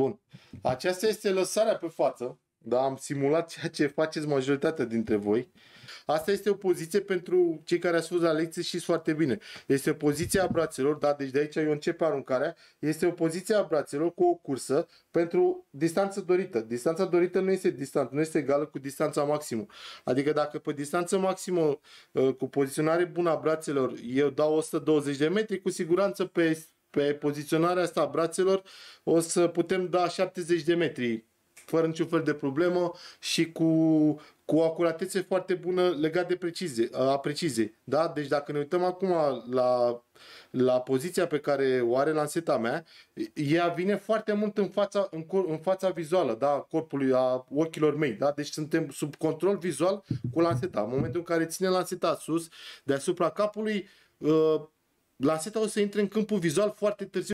Bun. Aceasta este lăsarea pe față. Da, am simulat ceea ce faceți majoritatea dintre voi. Asta este o poziție pentru cei care ați fost la lecție și foarte bine. Este o poziție a brațelor, da, deci de aici eu încep aruncarea. Este o poziție a brațelor cu o cursă pentru distanță dorită. Distanța dorită nu este distanță, nu este egală cu distanța maximă. Adică dacă pe distanță maximă uh, cu poziționare bună a brațelor eu dau 120 de metri, cu siguranță pe pe poziționarea asta a brațelor o să putem da 70 de metri fără niciun fel de problemă și cu, cu o acuratețe foarte bună legat de precizie, a precizie. Da? Deci dacă ne uităm acum la, la poziția pe care o are lanseta mea, ea vine foarte mult în fața, în, cor, în fața vizuală, da? corpului, a ochilor mei. Da? Deci suntem sub control vizual cu lanseta. În momentul în care ține lanseta sus, deasupra capului, uh, lanseta o să intre în câmpul vizual foarte târziu